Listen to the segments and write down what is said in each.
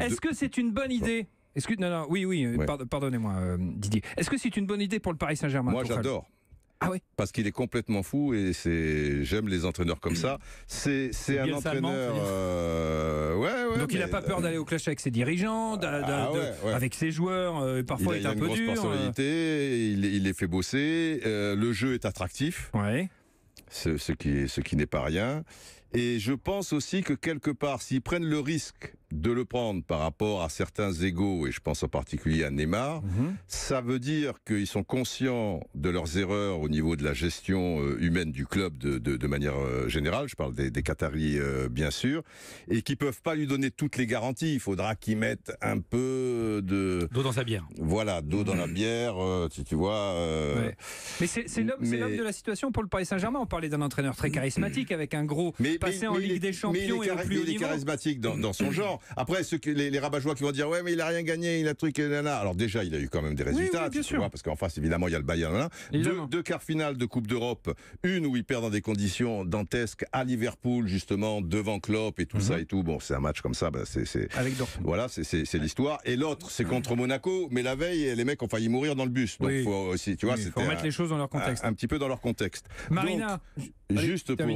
Est-ce que c'est une bonne idée Est-ce que non non oui oui euh, Ouais. pardonnez-moi euh, Didier. Est-ce que c'est une bonne idée pour le Paris Saint-Germain Moi, j'adore. Ah oui. Parce qu'il est complètement fou et c'est j'aime les entraîneurs comme ça. C'est c'est un entraîneur. euh, ouais, ouais. Donc il n'a pas peur d'aller au clash avec ses dirigeants, Ah ouais, avec ses joueurs. euh, Il parfois a, il il est a un une peu grosse dur. personnalité, il, il les fait bosser, euh, le jeu est attractif, Ouais. ce, ce qui, ce qui n'est pas rien. Et je pense aussi que quelque part, s'ils prennent le risque de le prendre par rapport à certains égaux, et je pense en particulier à Neymar, Mhm. ça veut dire qu'ils sont conscients de leurs erreurs au niveau de la gestion euh, humaine du club de, de, de manière euh, générale, je parle des, des Qataris euh, bien sûr, et qu'ils peuvent pas lui donner toutes les garanties. Il faudra qu'ils mettent un peu de... D'eau dans sa bière. Voilà, d'eau dans la bière, euh, tu, tu vois. euh, Ouais. Mais c'est l'homme mais- de la situation pour le Paris Saint-Germain. On parlait d'un entraîneur très charismatique avec un gros Mais, passé mais- en Ligue il est- des Champions et au plus haut il est niveau. charismatique dans, son genre. Après, ceux les, les rabat-joie qui vont dire ouais mais il a rien gagné, il a truc et nana. Alors déjà il a eu quand même des résultats, bien tu sûr. vois, parce qu'en face évidemment il y a le Bayern. Deux, quarts finales de Coupe d'Europe, une où il perd dans des conditions dantesques à Liverpool justement devant Klopp et tout Mhm. ça et tout. Bon c'est un match comme ça, bah, c'est Avec voilà, c'est- l'histoire. Et l'autre, c'est contre Monaco, mais la veille, les mecs ont failli mourir dans le bus. Donc, faut aussi, tu vois, faut un, les choses dans leur contexte. un- petit peu dans leur contexte. Marina. Juste pour.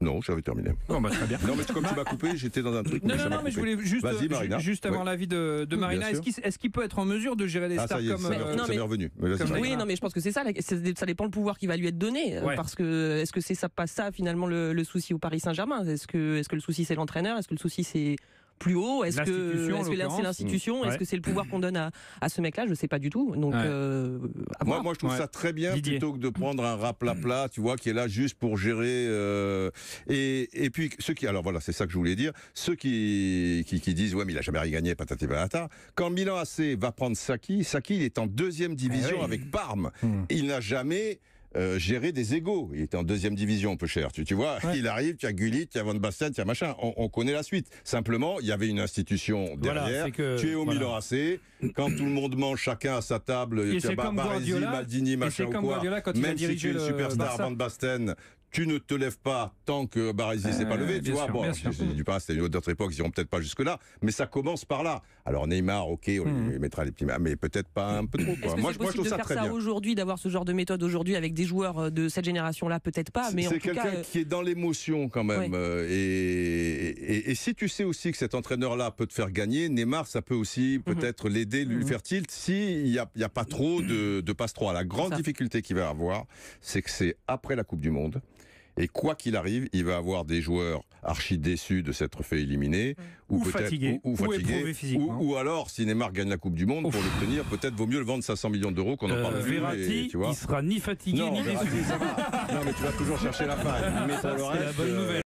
Non, j'avais terminé. Bon, bah, très bien. Non, mais comme tu m'as coupé, j'étais dans un truc. Non, non, non, mais je voulais juste, Vas-y, Marina. ju- juste avoir Ouais. l'avis de, de Oui, Marina. Est-ce qu'il est-ce qu'il peut être en mesure de gérer les Ah, stars ça y est, comme. ça, euh, non, mais- revenu. Mais comme. Oui, non, mais je pense que c'est ça. Ça dépend le pouvoir qui va lui être donné. euh, Ouais. Parce que est-ce que c'est ça, pas ça finalement le, le souci au Paris Saint-Germain? Est-ce que, est-ce que le souci c'est l'entraîneur? Est-ce que le souci c'est plus haut Est-ce que est-ce c'est l'institution Ouais. Est-ce que c'est le pouvoir qu'on donne à, à ce mec-là? Je sais pas du tout. Donc, Ouais. euh, à Moi, voir. moi, je trouve Ouais. ça très bien Didier. plutôt que de prendre un rap plat, tu vois, qui est là juste pour gérer. euh, et, et puis ceux qui, alors voilà, c'est ça que je voulais dire. Ceux qui, qui, qui disent ouais, mais il a jamais rien gagné, patati patata. Quand Milan AC va prendre Saki, Saki il est en deuxième division Eh oui. avec Parme. Hmm. Il n'a jamais euh, géré des égaux. Il était en deuxième division, peu cher. Tu, tu vois, Ouais. il arrive, tu as Gullit, tu as Van Basten, tu as machin. On, on connaît la suite. Simplement, il y avait une institution derrière. que- tu es au voilà. Milan AC. Quand tout le monde mange chacun à sa table, Et tu as Baresi, Maldini, machin ou quoi. Guardiola quand il a Même si tu es une le superstar Barça. Van Basten, tu ne te lèves pas tant que Baresi s'est pas Euh, levé, tu vois. sûr, bon, je- dis du pas, c'était une autre époque, ils iront peut-être pas jusque là, mais ça commence par là. Alors Neymar, ok, on Hmm. lui mettra les petits, mais peut-être pas un peu trop. Quoi. que Moi, c'est je- moi, je trouve de ça faire très ça aujourd'hui, d'avoir ce genre de méthode aujourd'hui avec des joueurs euh, de cette génération-là? Peut-être pas, mais en C'est quelqu'un euh, qui est dans l'émotion quand même. Ouais. euh, et, et- et si tu sais aussi que cet entraîneur-là peut te faire gagner, Neymar, ça peut aussi Mhm. peut-être l'aider, lui faire tilt, s'il n'y a, il y a pas trop de, de passe-3. La grande difficulté qu'il va avoir, c'est que c'est après la Coupe du Monde. Et quoi qu'il arrive, il va avoir des joueurs archi déçus de s'être fait éliminer, Ou peut-être- fatigués, ou, ou ou ou, ou alors si Neymar gagne la Coupe du Monde pour l'obtenir, peut-être vaut mieux le vendre 500 millions d'euros qu'on en Euh, parle plus. et, Verratti, tu vois. il sera ni fatigué Non, ni déçu. non, mais tu vas toujours chercher la faille. Mais pour le c'est la reste, bonne euh, nouvelle.